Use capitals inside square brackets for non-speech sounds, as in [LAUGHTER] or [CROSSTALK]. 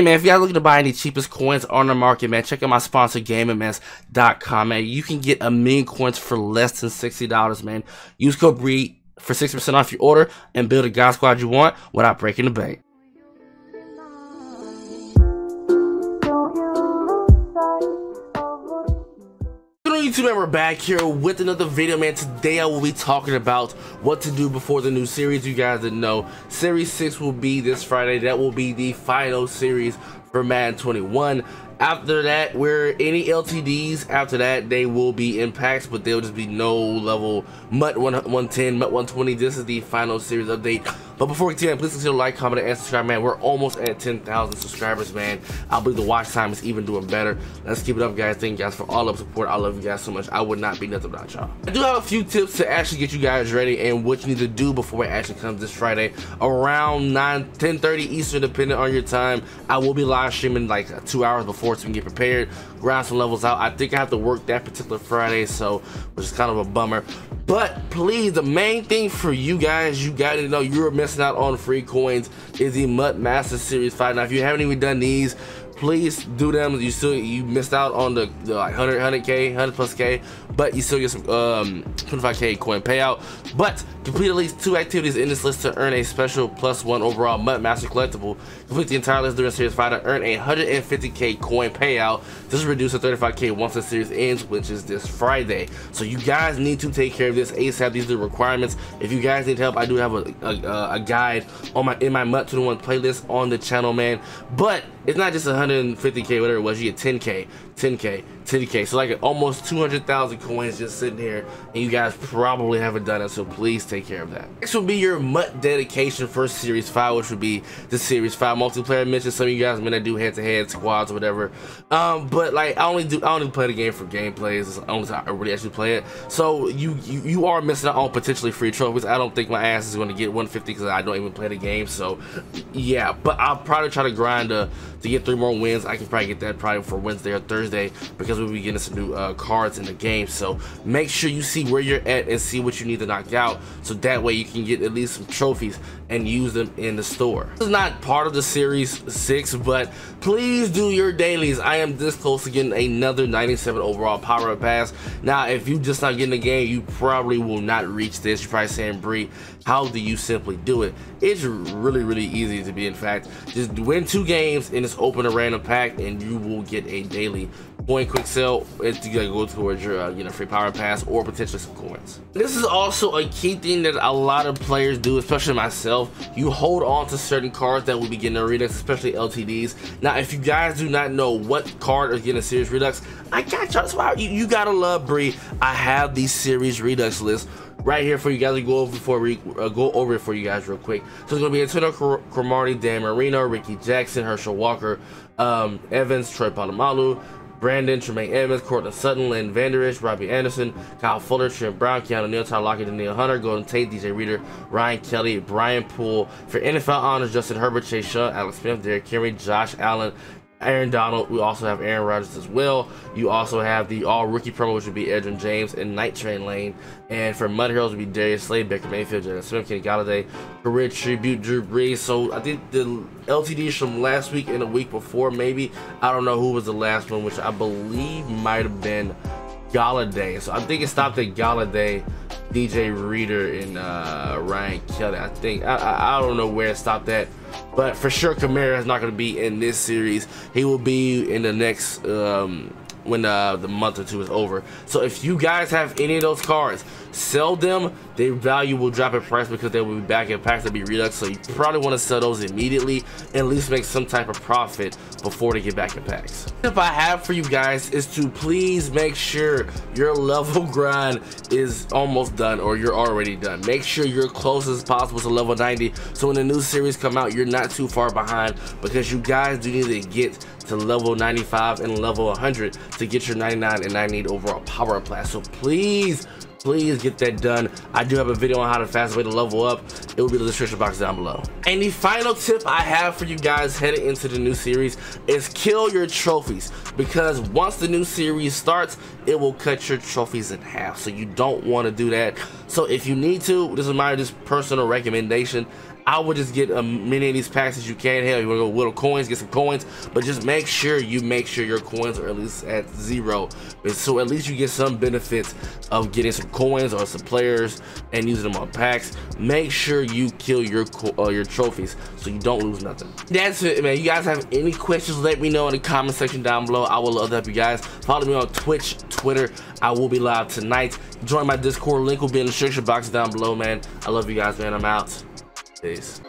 Hey man, if you guys looking to buy any cheapest coins on the market, man, check out my sponsor, GameMS.com, man. You can get a million coins for less than $60, man. Use code BRE for 60% off your order and build a God Squad you want without breaking the bank. YouTube man, we're back here with another video man. Today I will be talking about what to do before the new series. You guys didn't know. Series 6 will be this Friday. That will be the final series for Madden 21. After that, where any LTDs after that, they will be impacts, but they'll just be no level MUT 110, MUT 120. This is the final series update. But before we continue, please consider like, comment, and subscribe, man. We're almost at 10,000 subscribers, man. I believe the watch time is even doing better. Let's keep it up, guys. Thank you guys for all of the support. I love you guys so much. I would not be nothing without y'all. I do have a few tips to actually get you guys ready and what you need to do before it actually comes this Friday around 9, 10 30 Eastern, depending on your time. I will be live streaming like two hours before so we can get prepared, grind some levels out. I think I have to work that particular Friday, so which is kind of a bummer. But please, the main thing for you guys, you got to know you're missing out on free coins is the MUT Master Series 5. Now, if you haven't even done these, please do them. You still you missed out on the, the like 100 100k, 100 plus k, but you still get some um 25k coin payout. But complete at least two activities in this list to earn a special plus one overall MUT Master collectible. Complete the entire list during Series 5 to earn a 150k coin payout. This is reduced to 35k once the series ends, which is this Friday. So you guys need to take care of this ASAP. These are the requirements. If you guys need help, I do have a, a, a guide on my in my MUT 21 playlist on the channel, man. But it's not just 150k, whatever it was. You get 10k, 10k, 10k. So like almost 200,000 coins just sitting here, and you guys probably haven't done it. So please take care of that. Next will be your MUT dedication for Series 5, which would be the Series 5 multiplayer. I mentioned some of you guys may not do head-to-head -head squads or whatever. Um, but like I only do, I only play the game for gameplays. It's the only time I really actually play it. So you you, you are missing out on potentially free trophies. I don't think my ass is going to get 150 because I don't even play the game. So yeah, but I'll probably try to grind a to get three more wins. I can probably get that probably for Wednesday or Thursday because we'll be getting some new uh, cards in the game. So make sure you see where you're at and see what you need to knock out. So that way you can get at least some trophies and use them in the store. This is not part of the series six, but please do your dailies. I am this close to getting another 97 overall power up pass. Now, if you just not getting the game, you probably will not reach this. You're probably saying, Bree, how do you simply do it? It's really, really easy to be. In fact, just win two games and just open a random pack and you will get a daily coin quick sell. It's gonna go towards your, uh, you know, free power pass or potentially some coins. This is also a key thing that a lot of players do, especially myself. You hold on to certain cards that will be getting a redux, especially LTDs. Now, if you guys do not know what card is getting a series redux, I got you. That's why you, you gotta love Bree. I have these series redux lists right here for you guys to go over for uh, go over it for you guys real quick. So it's gonna be Antonio Cromartie, Dan Marino, Ricky Jackson, Herschel Walker, um, Evans, Troy Polamalu, Brandon, Tremaine Edmunds, Courtland Sutton, Lynn Vander Robbie Anderson, Kyle Fuller, Trent Brown, Keanu Neal, Tyler Lockett, Danielle Hunter, Golden Tate, DJ Reader, Ryan Kelly, Brian Poole. For NFL honors, Justin Herbert, Chase Shaw, Alex Smith, Derrick Henry, Josh Allen, Aaron Donald. We also have Aaron Rodgers as well. You also have the all rookie promo, which would be Edgerrin James and Night Train Lane. And for MUT Heroes would be Darius Slade, Baker Mayfield, Jaden Smith, Kenny Golladay, career tribute, Drew Brees. So I think the LTDs from last week and the week before, maybe. I don't know who was the last one, which I believe might have been Golladay. So I think it stopped at Golladay, DJ Reader, and uh, Ryan Kelly. I think I, I, I don't know where it stopped at, but for sure Kamara is not going to be in this series. He will be in the next um, when uh, the month or two is over. So if you guys have any of those cards, sell them. Their value will drop in price because they will be back in packs to be redux. So you probably want to sell those immediately and at least make some type of profit before they get back in packs. If I have for you guys is to please make sure your level [LAUGHS] grind is almost done or you're already done. Make sure you're close as possible to level 90 so when the new series come out you're not too far behind because you guys do need to get to level 95 and level 100 to get your 99 and 98 overall power class. So please please get that done. I do have a video on how to fast way to level up. It will be in the description box down below. And the final tip i have for you guys heading into the new series is kill your trophies because once the new series starts it will cut your trophies in half. So you don't want to do that so if you need to this is my just personal recommendation I would just get as many of these packs as you can. Hell, you want to go little coins, get some coins, but just make sure you make sure your coins are at least at zero. So at least you get some benefits of getting some coins or some players and using them on packs. Make sure you kill your uh, your trophies so you don't lose nothing. That's it, man. You guys have any questions? Let me know in the comment section down below. I will love to help you guys. Follow me on Twitch, Twitter. I will be live tonight. Join my Discord. Link will be in the description box down below, man. I love you guys, man. I'm out. Peace.